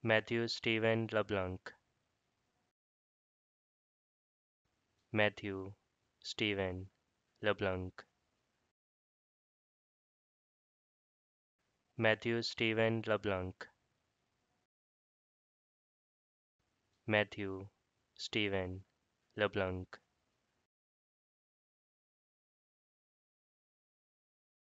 Matthew Stephen LeBlanc. Matthew Stephen LeBlanc. Matthew Stephen LeBlanc. Matthew Stephen LeBlanc.